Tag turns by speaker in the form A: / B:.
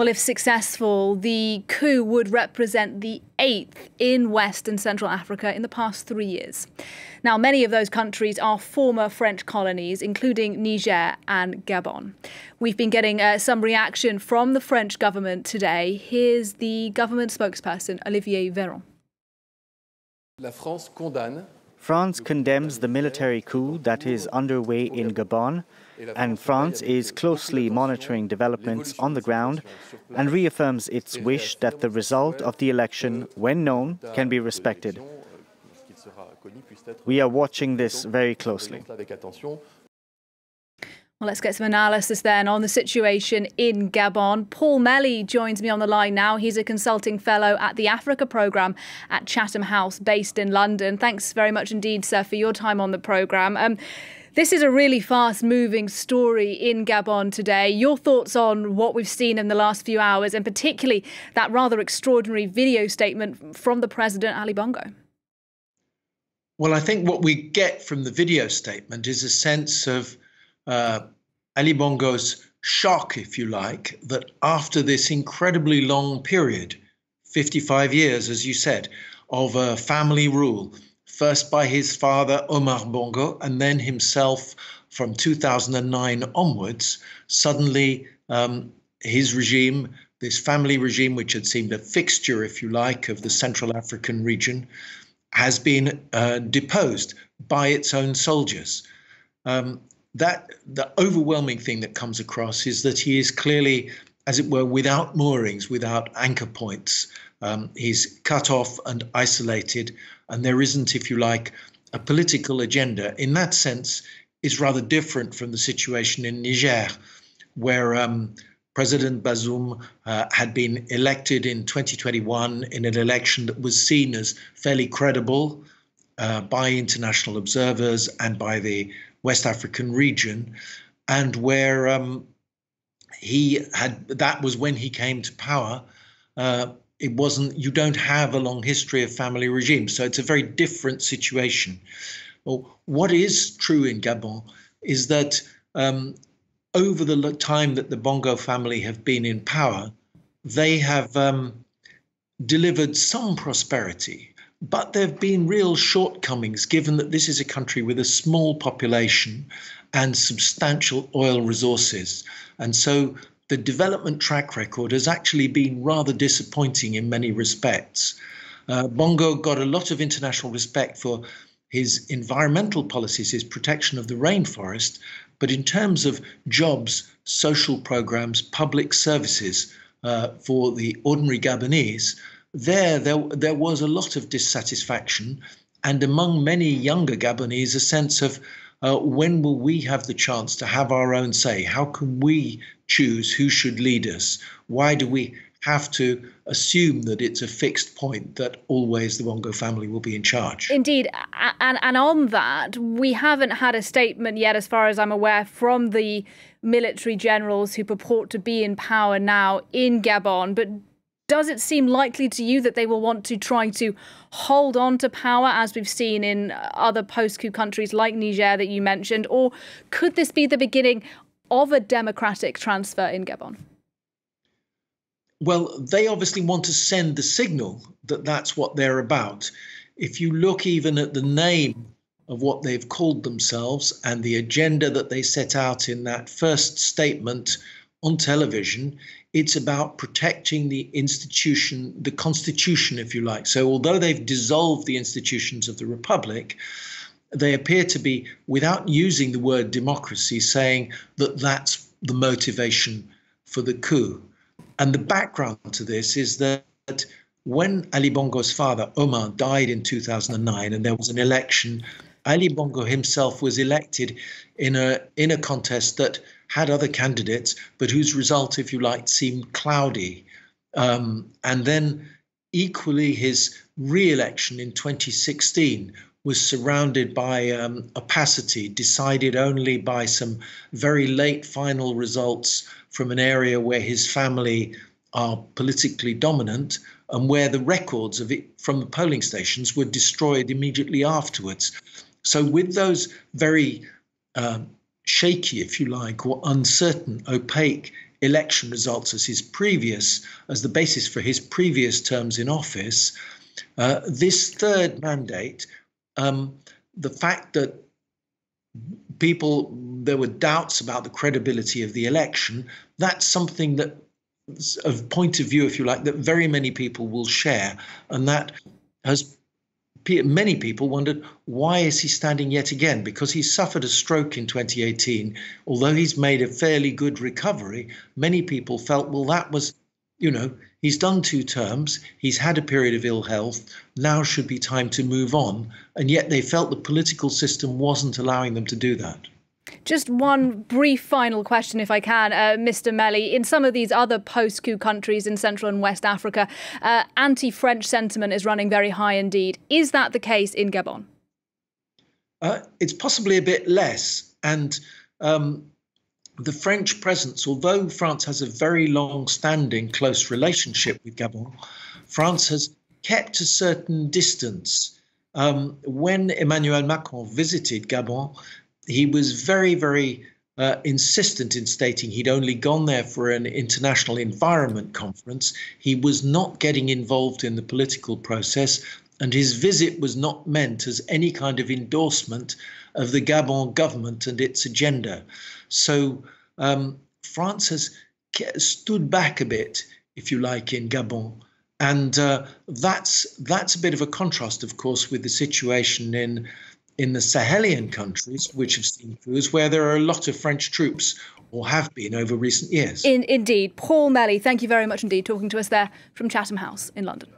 A: Well, if successful, the coup would represent the eighth in West and Central Africa in the past three years. Now, many of those countries are former French colonies, including Niger and Gabon. We've been getting uh, some reaction from the French government today. Here's the government spokesperson, Olivier Véran.
B: La France condamne
C: France condemns the military coup that is underway in Gabon, and France is closely monitoring developments on the ground and reaffirms its wish that the result of the election, when known, can be respected. We are watching this very closely.
A: Well, let's get some analysis then on the situation in Gabon. Paul Melly joins me on the line now. He's a consulting fellow at the Africa programme at Chatham House, based in London. Thanks very much indeed, sir, for your time on the programme. Um, this is a really fast moving story in Gabon today. Your thoughts on what we've seen in the last few hours, and particularly that rather extraordinary video statement from the president, Ali Bongo?
D: Well, I think what we get from the video statement is a sense of uh, Ali Bongo's shock, if you like, that after this incredibly long period, 55 years, as you said, of uh, family rule, first by his father, Omar Bongo, and then himself from 2009 onwards, suddenly um, his regime, this family regime, which had seemed a fixture, if you like, of the Central African region, has been uh, deposed by its own soldiers. Um, that the overwhelming thing that comes across is that he is clearly, as it were, without moorings, without anchor points. Um, he's cut off and isolated, and there isn't, if you like, a political agenda. In that sense, is rather different from the situation in Niger, where um, President Bazoum uh, had been elected in 2021 in an election that was seen as fairly credible uh, by international observers and by the West African region, and where um, he had that was when he came to power. Uh, it wasn't you don't have a long history of family regimes, so it's a very different situation. Well, what is true in Gabon is that um, over the time that the Bongo family have been in power, they have um, delivered some prosperity but there have been real shortcomings given that this is a country with a small population and substantial oil resources. And so the development track record has actually been rather disappointing in many respects. Uh, Bongo got a lot of international respect for his environmental policies, his protection of the rainforest, but in terms of jobs, social programs, public services uh, for the ordinary Gabonese, there, there, there was a lot of dissatisfaction, and among many younger Gabonese, a sense of uh, when will we have the chance to have our own say? How can we choose who should lead us? Why do we have to assume that it's a fixed point that always the Bongo family will be in charge.
A: Indeed. And, and on that, we haven't had a statement yet, as far as I'm aware, from the military generals who purport to be in power now in Gabon. But does it seem likely to you that they will want to try to hold on to power, as we've seen in other post coup countries like Niger that you mentioned? Or could this be the beginning of a democratic transfer in Gabon?
D: Well, they obviously want to send the signal that that's what they're about. If you look even at the name of what they've called themselves and the agenda that they set out in that first statement on television, it's about protecting the institution, the constitution, if you like. So, although they've dissolved the institutions of the republic, they appear to be, without using the word democracy, saying that that's the motivation for the coup. And the background to this is that when Ali Bongo's father, Omar, died in 2009 and there was an election, Ali Bongo himself was elected in a in a contest that had other candidates, but whose result, if you like, seemed cloudy. Um, and then, equally, his re election in 2016 was surrounded by um, opacity, decided only by some very late final results from an area where his family are politically dominant and where the records of it from the polling stations were destroyed immediately afterwards. So, with those very um, shaky, if you like, or uncertain, opaque election results as his previous, as the basis for his previous terms in office. Uh, this third mandate, um, the fact that people there were doubts about the credibility of the election, that's something that of point of view, if you like, that very many people will share, and that has many people wondered why is he standing yet again? Because he suffered a stroke in 2018 although he's made a fairly good recovery many people felt well that was you know he's done two terms he's had a period of ill health now should be time to move on. And yet they felt the political system wasn't allowing them to do that
A: just one brief final question, if I can, uh, Mr. Melly. In some of these other post coup countries in Central and West Africa, uh, anti French sentiment is running very high indeed. Is that the case in Gabon?
D: Uh, it's possibly a bit less. And um, the French presence, although France has a very long standing close relationship with Gabon, France has kept a certain distance. Um, when Emmanuel Macron visited Gabon, he was very, very uh, insistent in stating he'd only gone there for an international environment conference. He was not getting involved in the political process, and his visit was not meant as any kind of endorsement of the Gabon government and its agenda. So um, France has stood back a bit, if you like, in Gabon. And uh, that's that's a bit of a contrast, of course, with the situation in in the Sahelian countries, which have seen coups, where there are a lot of French troops or have been over recent years.
A: In, indeed. Paul Melly, thank you very much indeed talking to us there from Chatham House in London.